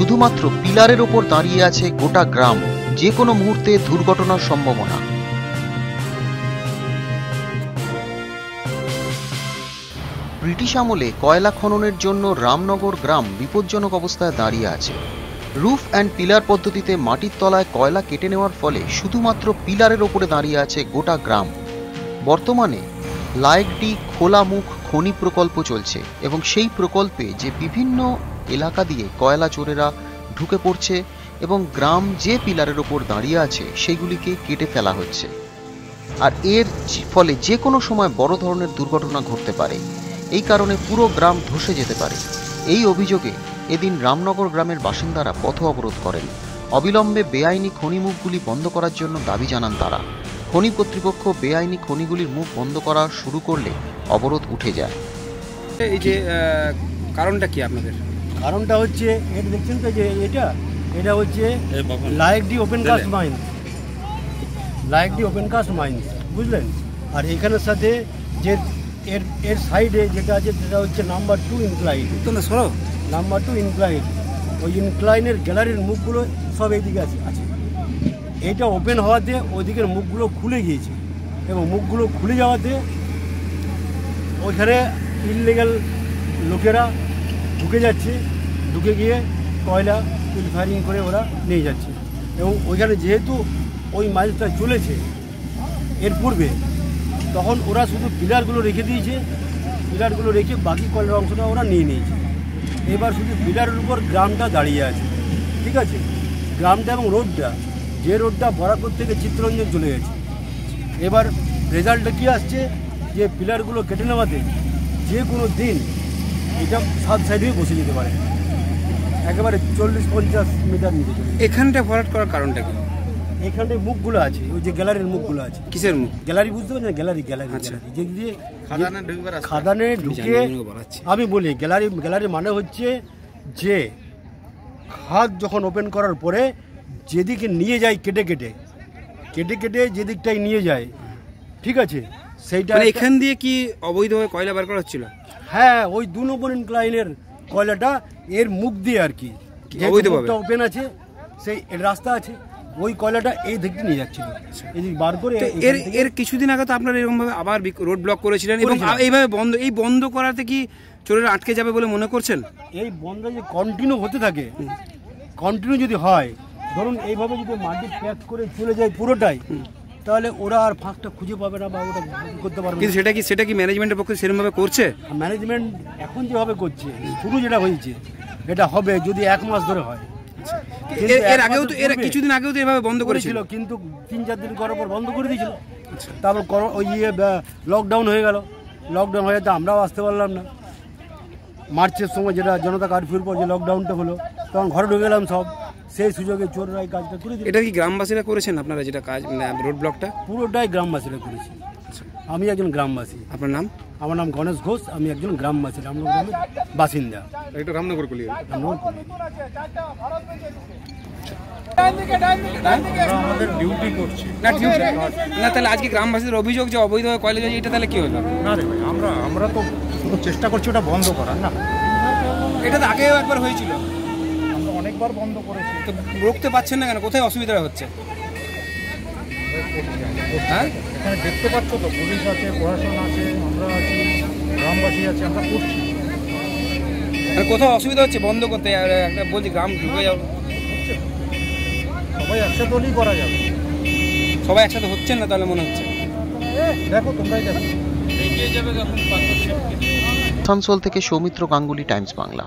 শুধুমাত্র পিলারের ওপর দাঁড়িয়ে আছে গোটা গ্রাম, যে কোনো মুহূর্তে দুর্ঘটনার সম্ভাবনা। ব্রিটিশ আমলে কয়লা খননের জন্য রামনগর গ্রাম বিপজ্জনক অবস্থায় দাঁড়িয়ে আছে। রুফ অ্যান্ড পিলার পদ্ধতিতে মাটির তলায় কয়লা কেটে নেওয়ার ফলে শুধুমাত্র পিলারের ওপরে দাঁড়িয়ে আছে গোটা গ্রাম। বর্তমানে লায়েকডি খোলা মুখ খনি প্রকল্প চলছে এবং সেই প্রকল্পে যে বিভিন্ন এলাকা দিয়ে কয়লা চোরেরা ঢুকে পড়ছে এবং গ্রাম যে পিলারের ওপর দাঁড়িয়ে আছে সেগুলিকে কেটে ফেলা হচ্ছে। আর এর ফলে যে কোনো সময় বড় ধরনের দুর্ঘটনা ঘটতে পারে। এই কারণে পুরো গ্রাম ধসে যেতে পারে। এই অভিযোগে এদিন রামনগর গ্রামের বাসিন্দারা পথ অবরোধ করেন। অবিলম্বে বেআইনি খনিমুখগুলি বন্ধ করার জন্য দাবি জানান তারা। খনি কর্তৃপক্ষ বেআইনি খনিগুলির মুখ বন্ধ করা শুরু করলে অবরোধ উঠে যায়। এই যে কারণটা কি আপনাদের? কারণটা হচ্ছে এটা দেখছেন তো যে এটা এটা হচ্ছে like the open cast mines like the open cast mines বুঝলেন? আর এখানের সাথে যে এর এর সাইডে যেটা আছে সেটা হচ্ছে নাম্বার টু ইনক্লাইন তোমরা সরো নাম্বার টু ইনক্লাইন ওই ইনক্লাইনের গ্যালারির মুখগুলো সব এইদিকে আছে আছে। এইটা ওপেন হওয়াতে ওইদিকের মুখগুলো খুলে গিয়েছে। এবং মুখগুলো খুলে যাওয়াতে ওইখানে ইললিগাল লোকেরা ঢুকে যাচ্ছে, ঢুকে গিয়ে কয়লা ফায়ারিং করে ওরা নিয়ে যাচ্ছে। এবং ওইখানে যেহেতু ওই মাছটা চলেছে এর পূর্বে, তখন ওরা শুধু পিলারগুলো রেখে দিয়েছে, পিলারগুলো রেখে বাকি কয়লার অংশটা ওরা নিয়ে নিয়েছে। এবার শুধু পিলারের উপর গ্রামটা দাঁড়িয়ে আছে, ঠিক আছে? গ্রামটা এবং রোডটা, যে রোডটা বরাকর থেকে চিত্তরঞ্জন চলে গেছে। এবার রেজাল্টটা কী আসছে? যে পিলারগুলো কেটে নেওয়াতে যে কোনো দিন এটা সাত সাইডেই বসে যেতে পারে। একেবারে চল্লিশ পঞ্চাশ মিটার নিচে চলে। এখানটা ভরাট করার কারণটা কি? এখানে মুখগুলো আছে ওই যে গ্যালারির মুখগুলো আছে। কিসের মুখ? গ্যালারি বুঝতে পারছেন? গ্যালারি গ্যালারি আচ্ছা। গ্যালারি যে দিয়ে খাদানে ঢুকে আমি বলি গ্যালারি গ্যালারি মানে হচ্ছে যে খাদ যখন ওপেন করার পরে যেদিকে নিয়ে যায় কেটে কেটে কেটে কেটে যেদিকটাই নিয়ে যায় ঠিক আছে? সেইটা মানে এখান দিয়ে কি অবৈধভাবে কয়লা বার করা হচ্ছিল? হ্যাঁ ওই দু নম্বর ইনক্লাইনের কয়লাটা এর মুখ দিয়ে আর কি? ওপেন আছে সেই রাস্তা আছে ওই কয়লাটা এই দিক দিয়ে নিয়ে যাচ্ছিল। এদিক বার করে এর এর কিছুদিন আগে তো আপনারা এরকম ভাবে আবার রোড ব্লক করেছিলেন এবং। এইভাবে বন্ধ এই বন্ধ করাতে কি চোরেরা আটকে যাবে বলে মনে করছেন? এই বন্ধ যদি কন্টিনিউ হতে থাকে কন্টিনিউ যদি হয় ধরুন এইভাবে যদি মাটি প্যাক করে চলে যায় পুরোটাই তাহলে ওরা আর ফাঁকটা খুঁজে পাবে না বা ওটা করতে পারবে কিন্তু সেটা কি সেটা কি ম্যানেজমেন্টের পক্ষে সেরকম ভাবে করছে ম্যানেজমেন্ট এখন যেভাবে করছে শুরু যেটা হয়েছে এটা হবে যদি এক মাস ধরে হয়। কিন্তু এর- আগেও তো এর কিছুদিন আগেও তো এভাবে বন্ধ করেছিল কিন্তু তিন চার দিন করার পর বন্ধ করে দিয়েছিল। তারপর করো- ওই ইয়ে লকডাউন হয়ে গেল। লকডাউন হয়ে যেতে আমরাও আসতে পারলাম না। মার্চের সময় যেটা জনতা কারফিউর পর যে লকডাউনটা হলো তখন ঘরে ঢুকে গেলাম সব। সেই সুযোগে চোররা এই কাজটা করে দিল এটা কি গ্রামবাসীরা করেছেন আপনারা যেটা কাজ মানে রোড ব্লকটা পুরোটাই গ্রামবাসীরা করেছি। আমি একজন গ্রামবাসী। আপনার নাম? আমার নাম গণেশ ঘোষ আমি একজন গ্রামবাসী রামনগর গ্রামের বাসিন্দা। এটা রামনগর কলি। আমাদের ডিউটি করছি। না ঠিক না তাহলে আজকে গ্রামবাসীদের অভিযোগ যে অবৈধভাবে কয়লা যায় এটা তাহলে কি হলো? না রে ভাই আমরা আমরা তো চেষ্টা করছি ওটা বন্ধ করার না। এটা তো আগেও একবার হয়েছিল। অনেকবার বন্ধ করেছি। তো রুখতে পাচ্ছেন না কেন? কোথায় অসুবিধা হচ্ছে? হ্যাঁ? এখানে দেখতে পাচ্ছ তো পুলিশ আছে প্রশাসন আছে আমরা আছি গ্রামবাসী আছে আমরা করছি। আর কোথাও অসুবিধা হচ্ছে? বন্ধ করতে আর একটা বলছি গ্রাম ঢুকে যাব সবাই একসাথে হলেই করা যাবে। সবাই একসাথে হচ্ছেন না তাহলে মনে হচ্ছে? দেখো তোমরাই দেখো। আসানসোল থেকে সৌমিত্র গাঙ্গুলি টাইমস বাংলা।